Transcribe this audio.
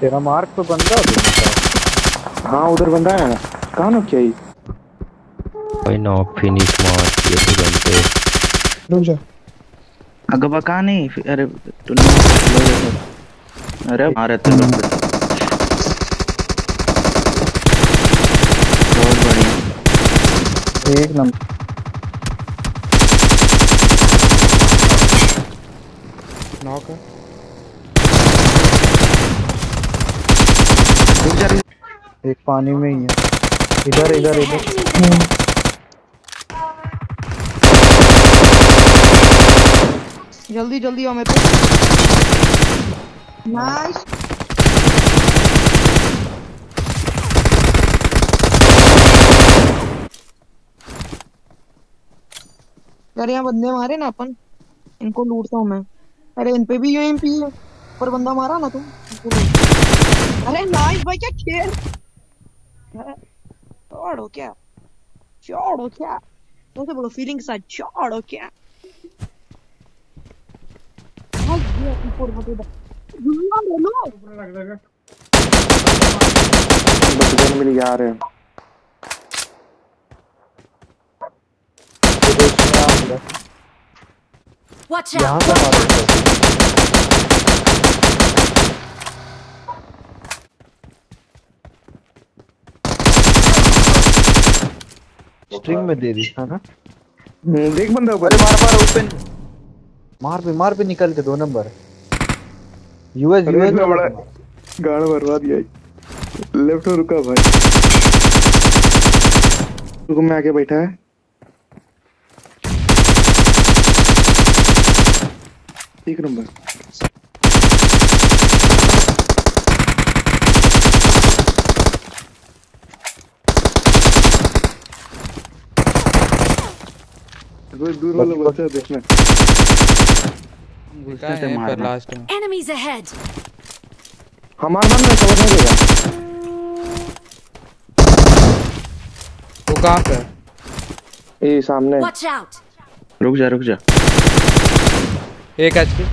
तेरा मार्क तो बंदा हाँ उधर बंदा है। कहाँ नो क्या ही भाई नौ फिनिश मार दिए तो बनते रुक जा। अगवा कहाँ नहीं? अरे तू ये अरे मारे तो बहुत बढ़िया। एक नंबर। नॉक है। जा एक पानी में ही है। इधर इधर इधर। जल्दी जल्दी आओ मेरे पे। नाइस यार यहाँ बंदे मारे ना अपन। इनको लूटता हूँ मैं। अरे इन पे भी यूएमपी है। पर बंदा मारा ना तुम अरे नाइस भाई क्या खेल? छोड़ो क्या? छोड़ो क्या? कैसे बोलो फीलिंग साथ छोड़ो क्या? भाई ये ऊपर मत इधर दुनिया ले लो बस गन मिल जा रहे हैं Watch out! से स्ट्रिंग में दे दी था ना? हम्म, देख बंदा ऊपर मार मार ओपन मार पे मार पे निकल के दो नंबर। यूएस यूएस इतना बड़ा गाड़ बर्बाद दिया लेफ़्ट में रुका भाई। रुको मैं आके बैठा है। एक नंबर। दूर दूर वाला बच्चा देखना। दिखा है पर लास्ट में? Enemies ahead! हमारा नाम नहीं समझ नहीं देगा वो कहाँ पे है? ये सामने Watch out! रुक जा रुक जा। एक एचपी